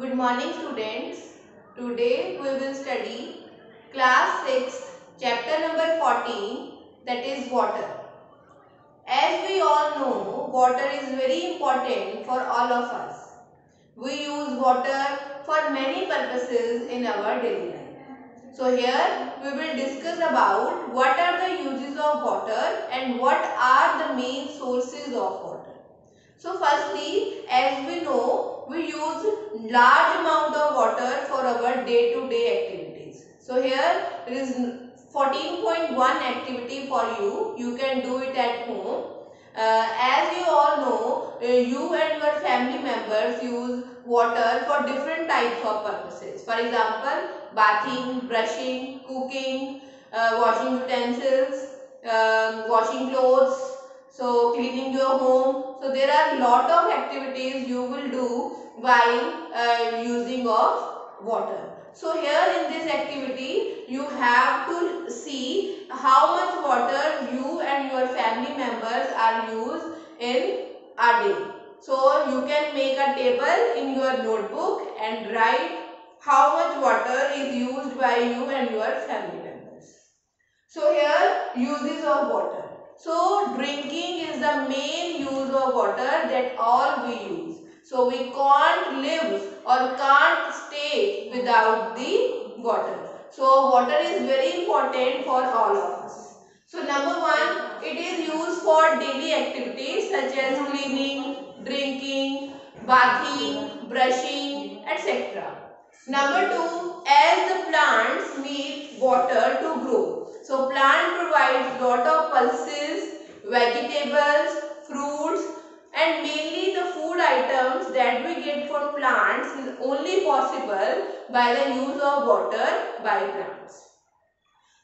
Good morning students. Today we will study class 6 chapter number 14 that is water. As we all know water is very important for all of us. We use water for many purposes in our daily life. So here we will discuss about what are the uses of water and what are the main sources of water. So firstly as we know we use large amount of water for our day to day activities. So here there is 14.1 activity for you. You can do it at home. Uh, as you all know, uh, you and your family members use water for different types of purposes. For example, bathing, brushing, cooking, uh, washing utensils, um, washing clothes, so cleaning your home. So there are a lot of activities you will do while uh, using of water. So here in this activity you have to see how much water you and your family members are used in a day. So you can make a table in your notebook and write how much water is used by you and your family members. So here uses of water. So drinking is the main use of water that all we use. So we can't live or can't stay without the water. So water is very important for all of us. So number one, it is used for daily activities such as cleaning, drinking, bathing, brushing, etc. Number two, as the plants need water to provides lot of pulses, vegetables, fruits and mainly the food items that we get from plants is only possible by the use of water by plants.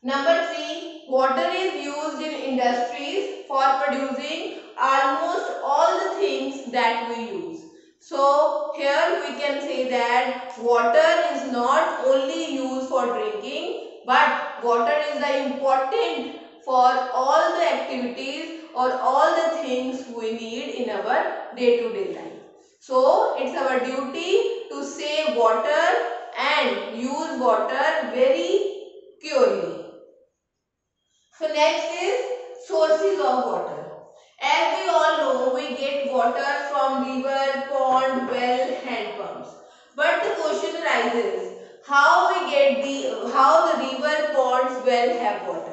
Number three, water is used in industries for producing almost all the things that we use. So here we can say that water is not only used for drinking but water is the important for all the activities or all the things we need in our day-to-day -day life. So it's our duty to save water and use water very purely. So next is sources of water. As we all know, we get water from river, pond, well, hand pumps. But the question arises, how we get the, how the river, ponds, well have water?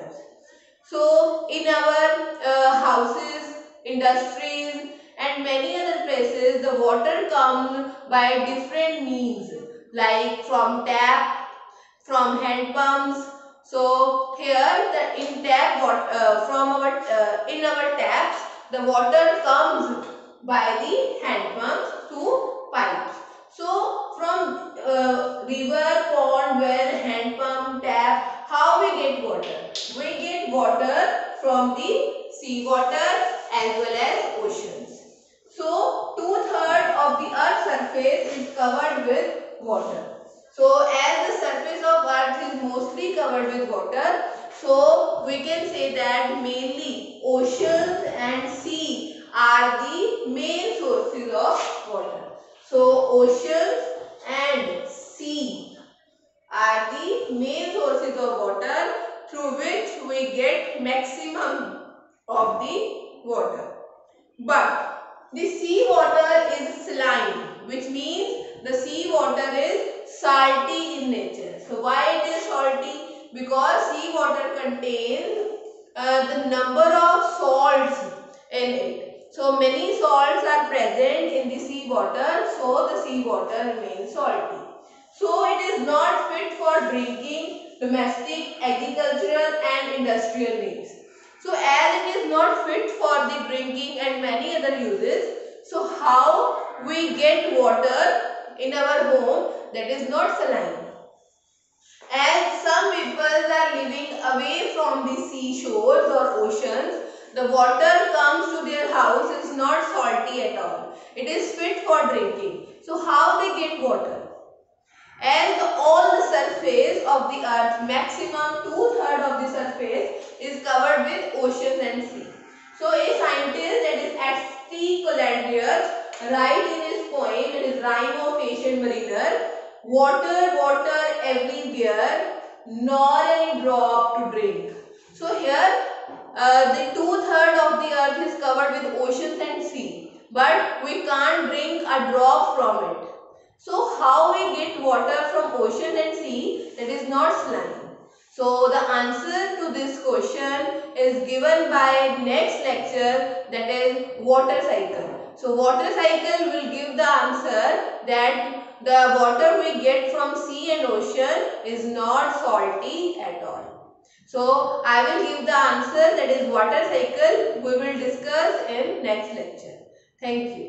So in our uh, houses, industries and many other places the water comes by different means like from tap, from hand pumps. So here the in tap water uh, from our uh, in our taps the water comes by the hand pumps to pipes. So from uh, river, pond, well, hand pump, tap, how we get water? We get water from the sea water as well as oceans. So two-thirds of the earth's surface is covered with water. So as the surface of earth is mostly covered with water, so we can say that mainly oceans and sea are the main sources of water. So oceans and sea are the main sources of water through which we get maximum of the water. But the sea water is saline which means the sea water is salty in nature. So why it is salty? Because sea water contains uh, the number of salts in it. So many salts are present in the sea water, so the sea water remains salty. So it is not fit for drinking, domestic, agricultural and industrial needs. So as it is not fit for the drinking and many other uses, so how we get water in our home that is not saline. As some people are living away from the seashores or oceans, the water comes to their house is not salty at all. It is fit for drinking. So how they get water? The, all the surface of the earth, maximum two-third of the surface is covered with oceans and sea. So a scientist that is H.T. Coleridge write in his poem in his Rime of ancient mariner, water, water everywhere, nor any drop to drink. So here uh, the two-third of the earth is covered with oceans and sea, but we can't drink a drop from it. So how we get water from ocean and sea? That is not saline. So the answer to this question is given by next lecture that is water cycle. So water cycle will give the answer that the water we get from sea and ocean is not salty at all. So I will give the answer that is water cycle we will discuss in next lecture. Thank you.